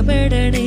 ഇടപെടണേ